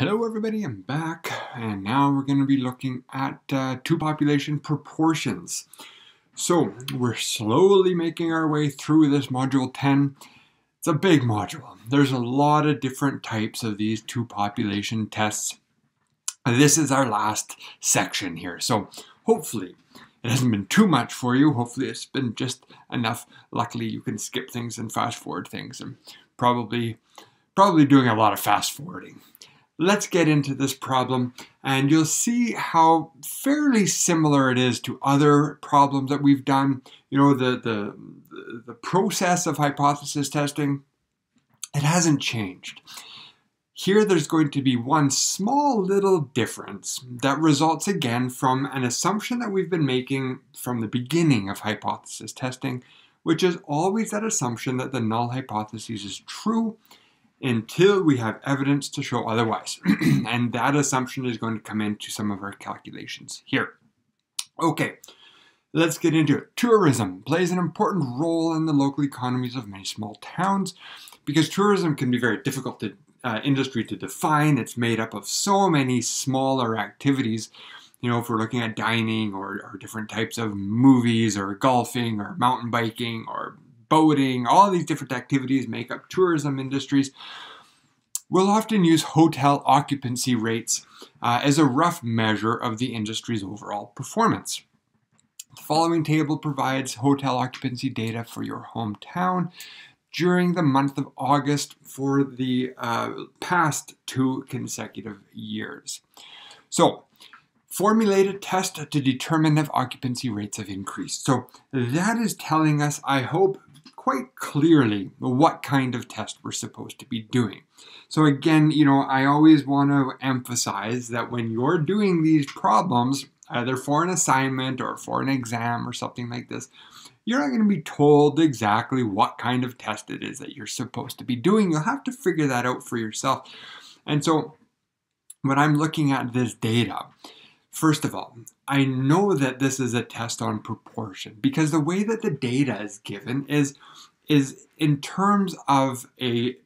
Hello everybody, I'm back and now we're going to be looking at uh, two population proportions. So we're slowly making our way through this module 10. It's a big module. There's a lot of different types of these two population tests. This is our last section here. So hopefully it hasn't been too much for you. Hopefully it's been just enough. Luckily you can skip things and fast forward things and probably probably doing a lot of fast forwarding let's get into this problem and you'll see how fairly similar it is to other problems that we've done. You know, the, the, the process of hypothesis testing, it hasn't changed. Here there's going to be one small little difference that results again from an assumption that we've been making from the beginning of hypothesis testing, which is always that assumption that the null hypothesis is true until we have evidence to show otherwise. and that assumption is going to come into some of our calculations here. Okay, let's get into it. Tourism plays an important role in the local economies of many small towns because tourism can be very difficult to uh, industry to define. It's made up of so many smaller activities. You know, if we're looking at dining or, or different types of movies or golfing or mountain biking or boating, all these different activities make up tourism industries. We'll often use hotel occupancy rates uh, as a rough measure of the industry's overall performance. The following table provides hotel occupancy data for your hometown during the month of August for the uh, past two consecutive years. So, formulate a test to determine if occupancy rates have increased. So that is telling us, I hope, quite clearly what kind of test we're supposed to be doing. So again, you know, I always want to emphasize that when you're doing these problems, either for an assignment or for an exam or something like this, you're not going to be told exactly what kind of test it is that you're supposed to be doing. You'll have to figure that out for yourself. And so when I'm looking at this data, First of all, I know that this is a test on proportion because the way that the data is given is, is in terms of a,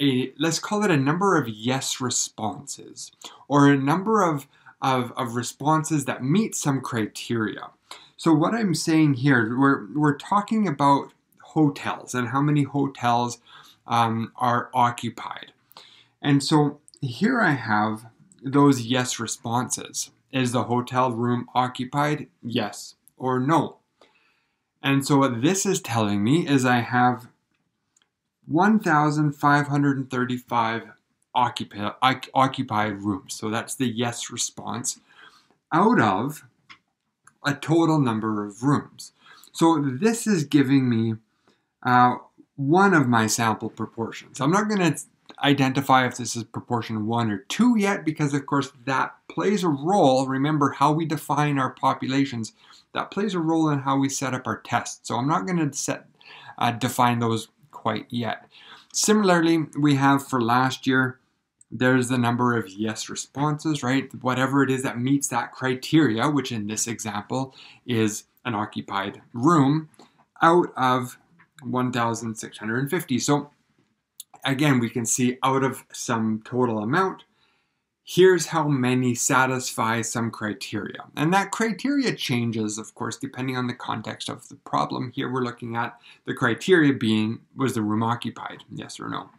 a, let's call it a number of yes responses or a number of, of, of responses that meet some criteria. So what I'm saying here, we're, we're talking about hotels and how many hotels um, are occupied. And so here I have those yes responses. Is the hotel room occupied? Yes or no. And so what this is telling me is I have 1,535 occupied, occupied rooms. So that's the yes response out of a total number of rooms. So this is giving me uh, one of my sample proportions. I'm not going to identify if this is proportion 1 or 2 yet because of course that plays a role, remember how we define our populations, that plays a role in how we set up our tests. So I'm not going to set uh, define those quite yet. Similarly, we have for last year, there's the number of yes responses, right? Whatever it is that meets that criteria, which in this example is an occupied room, out of 1,650. So again, we can see out of some total amount, here's how many satisfy some criteria. And that criteria changes, of course, depending on the context of the problem. Here we're looking at the criteria being, was the room occupied, yes or no?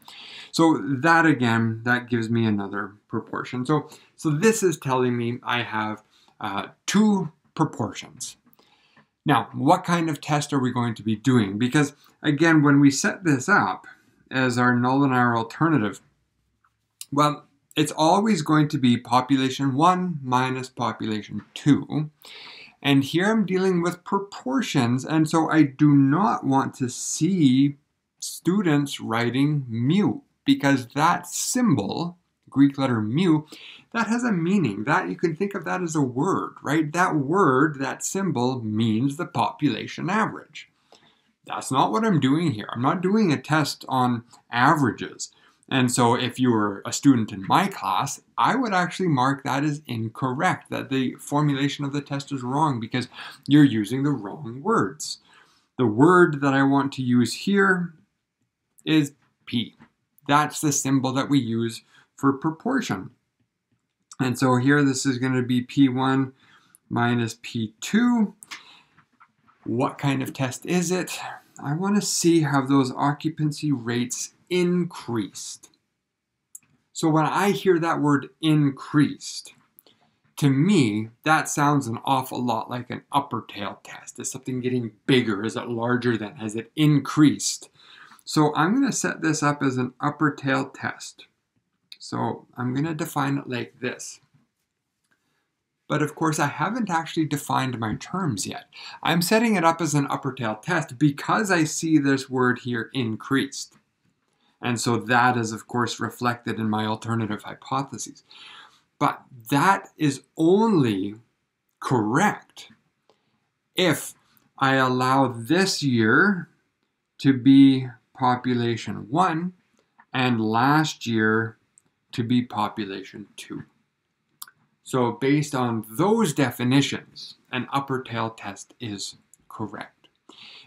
So that again, that gives me another proportion. So, so this is telling me I have uh, two proportions. Now, what kind of test are we going to be doing? Because again, when we set this up, as our null and our alternative? Well, it's always going to be population 1 minus population 2. And here I'm dealing with proportions, and so I do not want to see students writing mu, because that symbol, Greek letter mu, that has a meaning. That you can think of that as a word, right? That word, that symbol, means the population average. That's not what I'm doing here. I'm not doing a test on averages. And so if you were a student in my class, I would actually mark that as incorrect, that the formulation of the test is wrong because you're using the wrong words. The word that I want to use here is P. That's the symbol that we use for proportion. And so here this is going to be P1 minus P2. What kind of test is it? I want to see how those occupancy rates increased. So when I hear that word increased, to me, that sounds an awful lot like an upper tail test. Is something getting bigger? Is it larger than? Has it increased? So I'm going to set this up as an upper tail test. So I'm going to define it like this. But of course, I haven't actually defined my terms yet. I'm setting it up as an upper tail test because I see this word here increased. And so that is, of course, reflected in my alternative hypotheses. But that is only correct if I allow this year to be population 1 and last year to be population 2. So based on those definitions, an upper tail test is correct.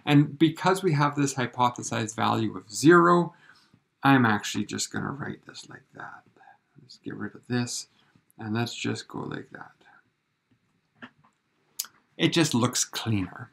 And because we have this hypothesized value of zero, I'm actually just going to write this like that. Let's get rid of this, and let's just go like that. It just looks cleaner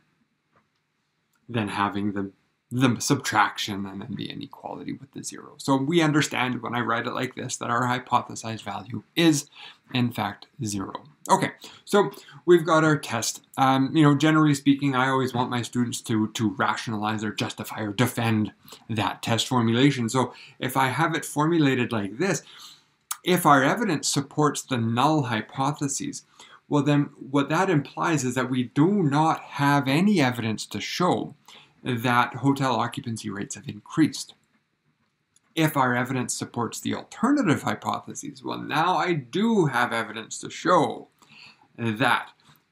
than having the the subtraction and then the inequality with the zero. So we understand when I write it like this that our hypothesized value is in fact zero. Okay, so we've got our test. Um, you know, generally speaking, I always want my students to, to rationalize or justify or defend that test formulation. So if I have it formulated like this, if our evidence supports the null hypotheses, well then what that implies is that we do not have any evidence to show that hotel occupancy rates have increased. If our evidence supports the alternative hypotheses, well, now I do have evidence to show that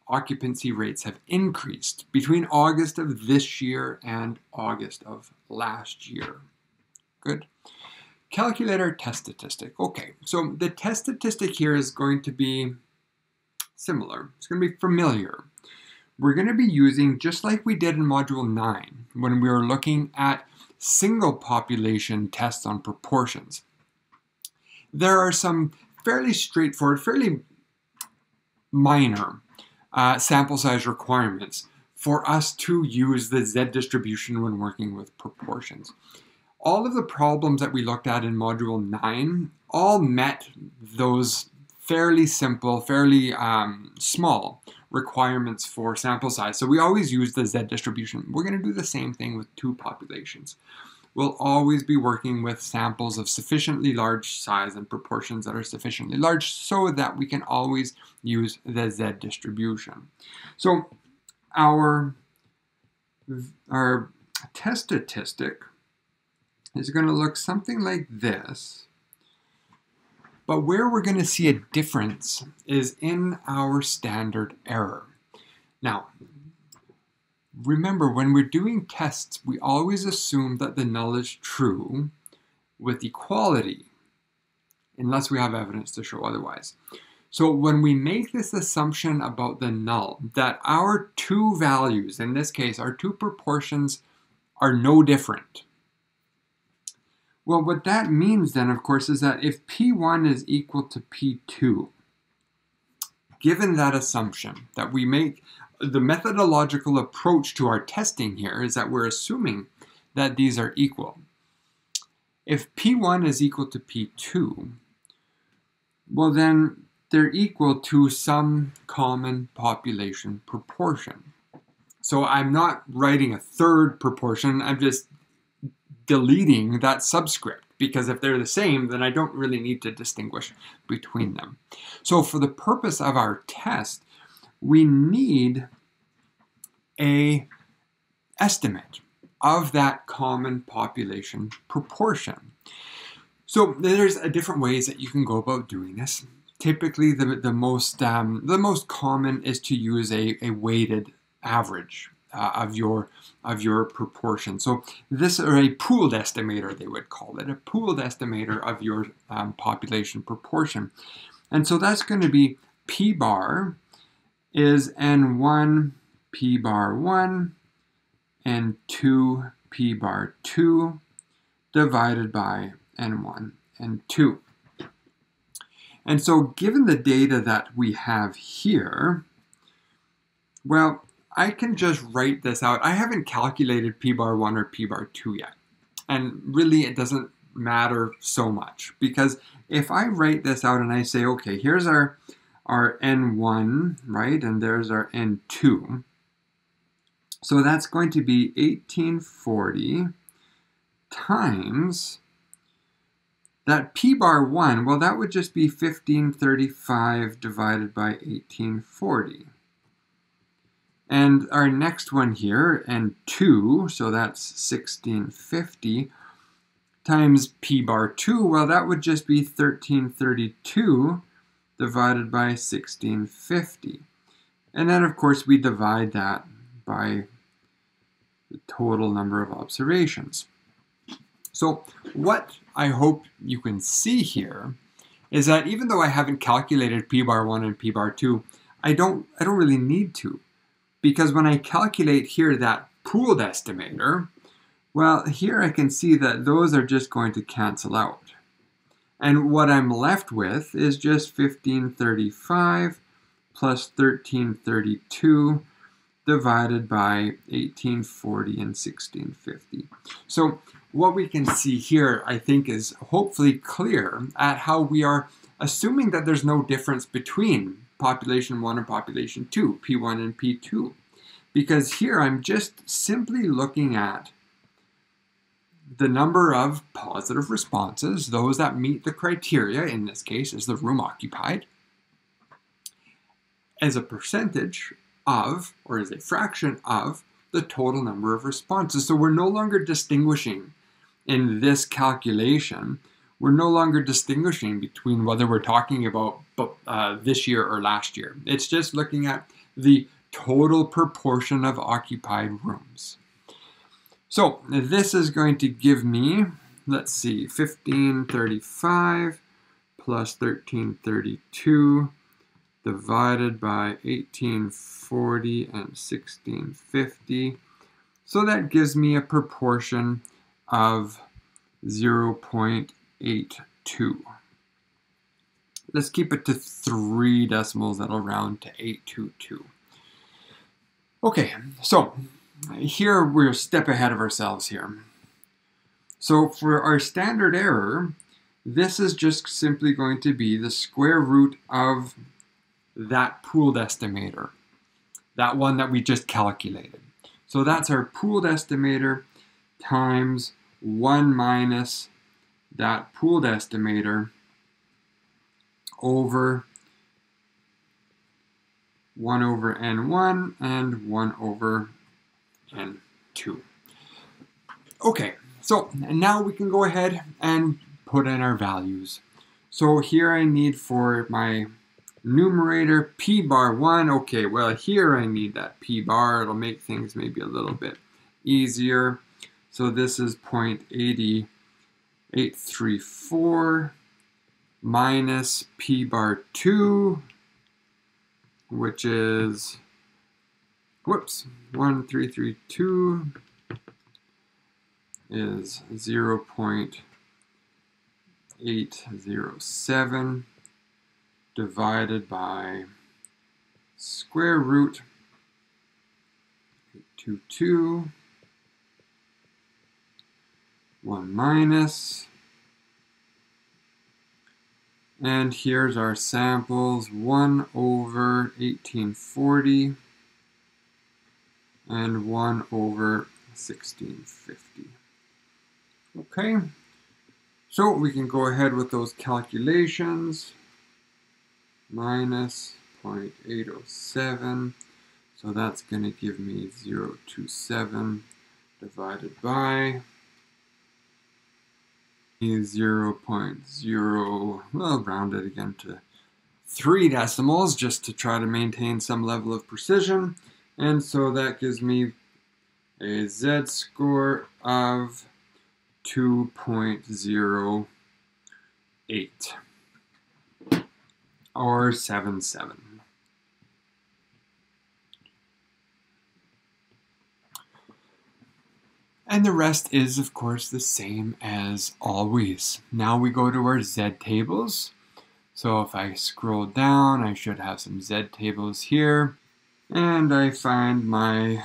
occupancy rates have increased between August of this year and August of last year. Good. Calculator test statistic. Okay, so the test statistic here is going to be similar. It's going to be familiar we're going to be using, just like we did in Module 9, when we were looking at single population tests on proportions. There are some fairly straightforward, fairly minor uh, sample size requirements for us to use the Z distribution when working with proportions. All of the problems that we looked at in Module 9 all met those fairly simple, fairly um, small requirements for sample size. So we always use the Z distribution. We're going to do the same thing with two populations. We'll always be working with samples of sufficiently large size and proportions that are sufficiently large so that we can always use the Z distribution. So our, our test statistic is going to look something like this. But where we're going to see a difference is in our standard error. Now, remember when we're doing tests, we always assume that the null is true with equality, unless we have evidence to show otherwise. So when we make this assumption about the null, that our two values, in this case, our two proportions, are no different, well, what that means then, of course, is that if P1 is equal to P2, given that assumption that we make, the methodological approach to our testing here is that we're assuming that these are equal. If P1 is equal to P2, well then they're equal to some common population proportion. So I'm not writing a third proportion, I'm just deleting that subscript because if they're the same, then I don't really need to distinguish between them. So for the purpose of our test, we need a estimate of that common population proportion. So there's a different ways that you can go about doing this. Typically, the, the most um, the most common is to use a, a weighted average uh, of your of your proportion. So this is a pooled estimator, they would call it, a pooled estimator of your um, population proportion. And so that's going to be P bar is N1 P bar 1 and 2 P bar 2 divided by N1 and 2. And so given the data that we have here, well, I can just write this out. I haven't calculated p bar 1 or p bar 2 yet. And really it doesn't matter so much because if I write this out and I say, okay, here's our, our N1, right? And there's our N2. So that's going to be 1840 times that p bar 1, well, that would just be 1535 divided by 1840. And our next one here, and 2, so that's 1650, times p bar 2, well, that would just be 1332 divided by 1650. And then, of course, we divide that by the total number of observations. So what I hope you can see here is that even though I haven't calculated p bar 1 and p bar 2, I don't, I don't really need to. Because when I calculate here that pooled estimator, well, here I can see that those are just going to cancel out. And what I'm left with is just 1535 plus 1332 divided by 1840 and 1650. So what we can see here, I think, is hopefully clear at how we are assuming that there's no difference between population 1 and population 2, P1 and P2. Because here I'm just simply looking at the number of positive responses, those that meet the criteria, in this case is the room occupied, as a percentage of, or as a fraction of, the total number of responses. So we're no longer distinguishing in this calculation, we're no longer distinguishing between whether we're talking about uh, this year or last year. It's just looking at the total proportion of occupied rooms. So this is going to give me, let's see, 1535 plus 1332 divided by 1840 and 1650. So that gives me a proportion of 0.82. Let's keep it to three decimals, that'll round to 822. Okay, so here we're a step ahead of ourselves here. So for our standard error, this is just simply going to be the square root of that pooled estimator, that one that we just calculated. So that's our pooled estimator times 1 minus that pooled estimator over 1 over n1 and 1 over n2. Okay, so now we can go ahead and put in our values. So here I need for my numerator p bar 1. Okay, well here I need that p bar. It'll make things maybe a little bit easier. So this is 0.834 minus p bar 2, which is, whoops, 1332 is 0 0.807 divided by square root 22 1 minus. And here's our samples, 1 over 1840 and 1 over 1650. Okay, so we can go ahead with those calculations. Minus 0.807, so that's going to give me 0.27 divided by 0 0.0, well, round it again to three decimals just to try to maintain some level of precision. And so that gives me a z-score of 2.08 or 77. And the rest is, of course, the same as always. Now we go to our Z tables. So if I scroll down, I should have some Z tables here. And I find my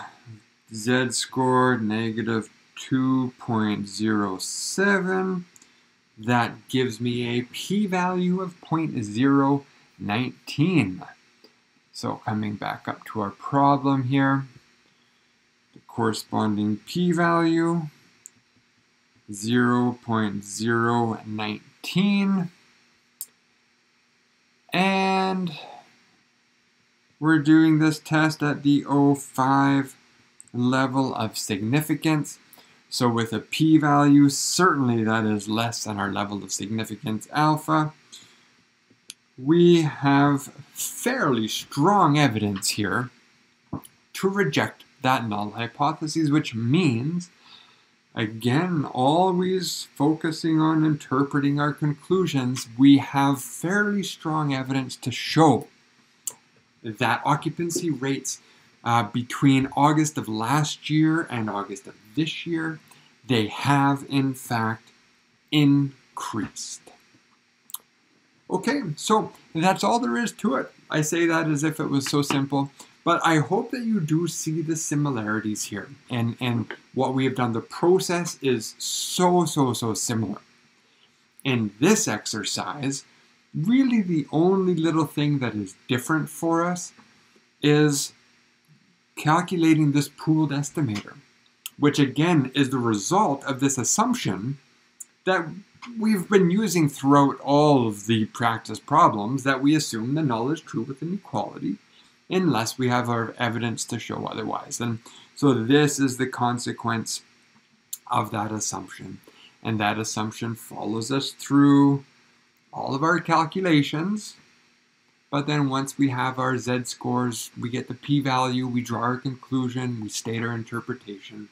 Z score negative 2.07. That gives me a p-value of 0.019. So coming back up to our problem here, corresponding p-value 0.019 and we're doing this test at the 0.5 level of significance. So with a p-value, certainly that is less than our level of significance alpha. We have fairly strong evidence here to reject that null hypothesis, which means, again, always focusing on interpreting our conclusions, we have fairly strong evidence to show that occupancy rates uh, between August of last year and August of this year, they have in fact increased. Okay, so that's all there is to it. I say that as if it was so simple, but I hope that you do see the similarities here and, and what we have done. The process is so, so, so similar. In this exercise, really the only little thing that is different for us is calculating this pooled estimator, which again is the result of this assumption that we've been using throughout all of the practice problems that we assume the null is true with inequality unless we have our evidence to show otherwise. And so this is the consequence of that assumption. And that assumption follows us through all of our calculations but then once we have our Z scores, we get the p-value, we draw our conclusion, we state our interpretation.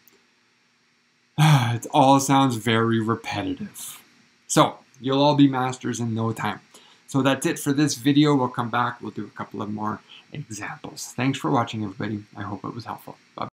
it all sounds very repetitive. So, you'll all be masters in no time. So that's it for this video. We'll come back, we'll do a couple of more examples. Thanks for watching, everybody. I hope it was helpful. Bye.